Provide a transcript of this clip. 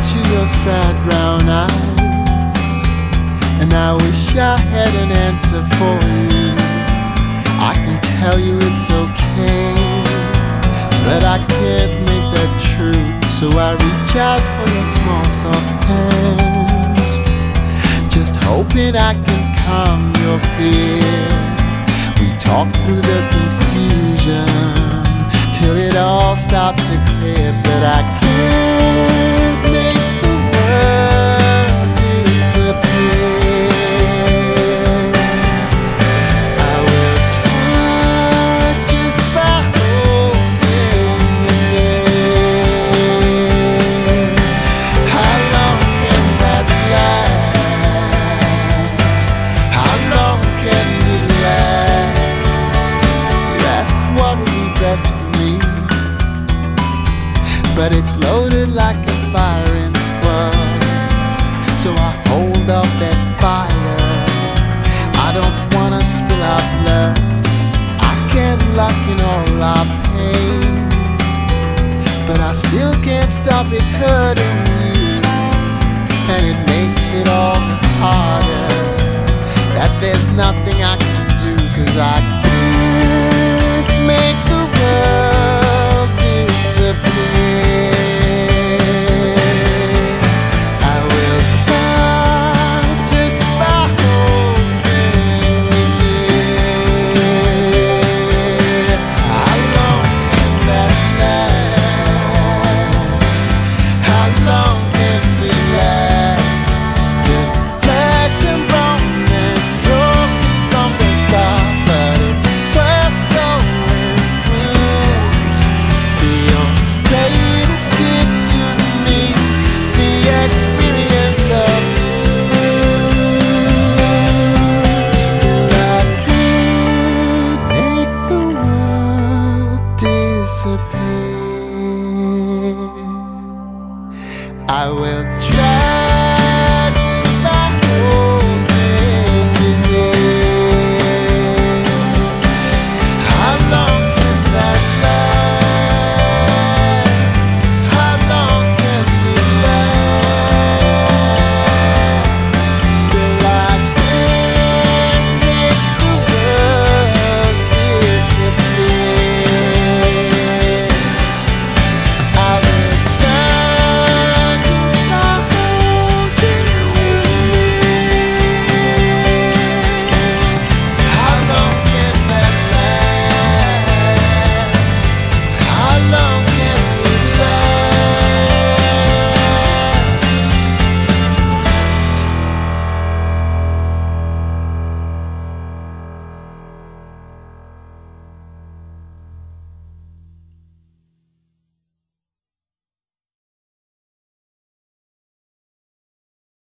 into your sad brown eyes, and I wish I had an answer for you. I can tell you it's okay, but I can't make that true. So I reach out for your small, soft hands, just hoping I can calm your fear. We talk through the confusion but it's loaded like a firing squad. So I hold up that fire. I don't wanna spill our blood. I can't lock in all our pain, but I still can't stop it hurting you, and it makes it all I will try.